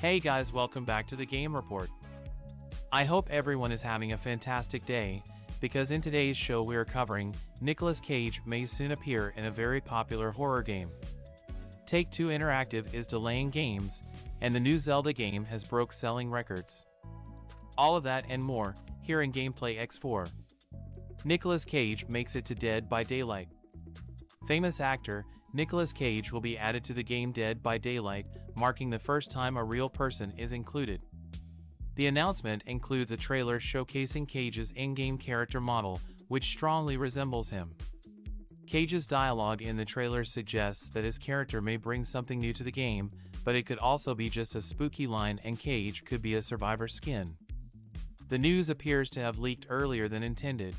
Hey guys, welcome back to the Game Report. I hope everyone is having a fantastic day, because in today's show we are covering Nicolas Cage may soon appear in a very popular horror game. Take Two Interactive is delaying games, and the new Zelda game has broke selling records. All of that and more, here in Gameplay X4. Nicolas Cage makes it to Dead by Daylight. Famous actor, Nicolas Cage will be added to the game Dead by Daylight, marking the first time a real person is included. The announcement includes a trailer showcasing Cage's in-game character model, which strongly resembles him. Cage's dialogue in the trailer suggests that his character may bring something new to the game, but it could also be just a spooky line and Cage could be a survivor skin. The news appears to have leaked earlier than intended.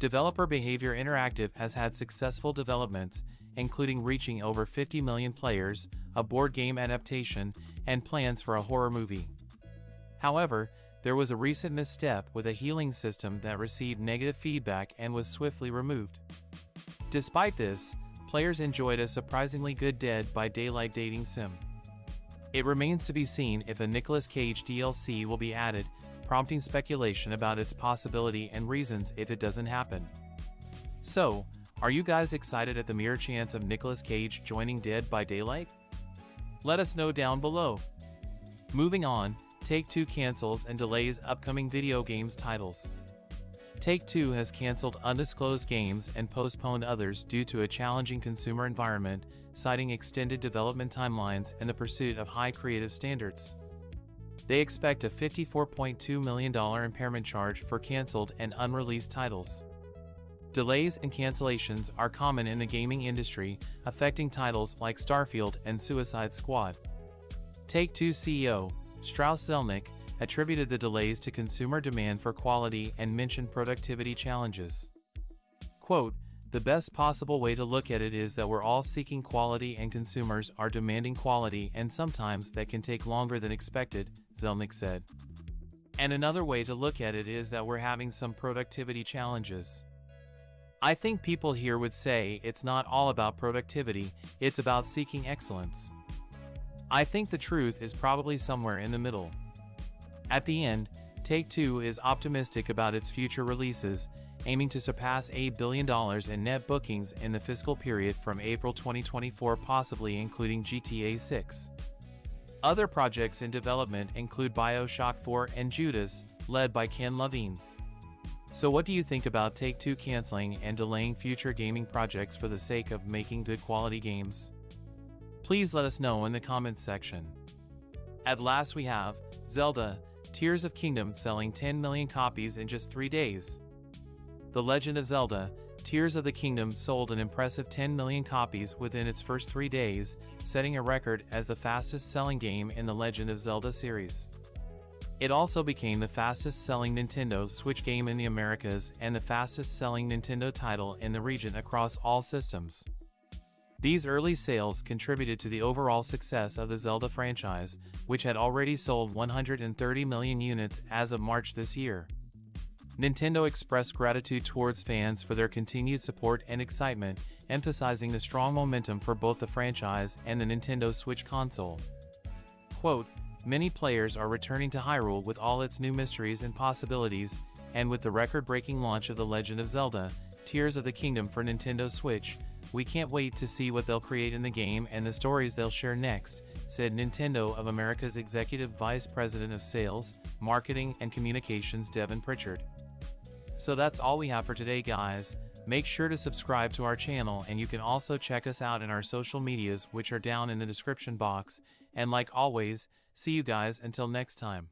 Developer Behaviour Interactive has had successful developments, including reaching over 50 million players, a board game adaptation, and plans for a horror movie. However, there was a recent misstep with a healing system that received negative feedback and was swiftly removed. Despite this, players enjoyed a surprisingly good Dead by Daylight dating sim. It remains to be seen if a Nicolas Cage DLC will be added, prompting speculation about its possibility and reasons if it doesn't happen. So, are you guys excited at the mere chance of Nicolas Cage joining Dead by Daylight? Let us know down below. Moving on, Take-Two cancels and delays upcoming video games titles. Take-Two has canceled undisclosed games and postponed others due to a challenging consumer environment, citing extended development timelines and the pursuit of high creative standards. They expect a $54.2 million impairment charge for canceled and unreleased titles. Delays and cancellations are common in the gaming industry, affecting titles like Starfield and Suicide Squad. Take-Two CEO, Strauss Zelnick, attributed the delays to consumer demand for quality and mentioned productivity challenges. Quote, the best possible way to look at it is that we're all seeking quality and consumers are demanding quality and sometimes that can take longer than expected, Zelnick said. And another way to look at it is that we're having some productivity challenges. I think people here would say it's not all about productivity, it's about seeking excellence. I think the truth is probably somewhere in the middle. At the end, Take Two is optimistic about its future releases, aiming to surpass $8 billion in net bookings in the fiscal period from April 2024, possibly including GTA 6. Other projects in development include Bioshock 4 and Judas, led by Ken Levine. So, what do you think about Take Two canceling and delaying future gaming projects for the sake of making good quality games? Please let us know in the comments section. At last, we have Zelda Tears of Kingdom selling 10 million copies in just three days. The Legend of Zelda Tears of the Kingdom sold an impressive 10 million copies within its first three days, setting a record as the fastest selling game in the Legend of Zelda series. It also became the fastest selling Nintendo Switch game in the Americas and the fastest selling Nintendo title in the region across all systems. These early sales contributed to the overall success of the Zelda franchise, which had already sold 130 million units as of March this year. Nintendo expressed gratitude towards fans for their continued support and excitement, emphasizing the strong momentum for both the franchise and the Nintendo Switch console. Quote, Many players are returning to Hyrule with all its new mysteries and possibilities, and with the record-breaking launch of The Legend of Zelda, Tears of the Kingdom for Nintendo Switch, we can't wait to see what they'll create in the game and the stories they'll share next, said Nintendo of America's Executive Vice President of Sales, Marketing and Communications Devon Pritchard. So that's all we have for today guys, make sure to subscribe to our channel and you can also check us out in our social medias which are down in the description box, and like always, See you guys until next time.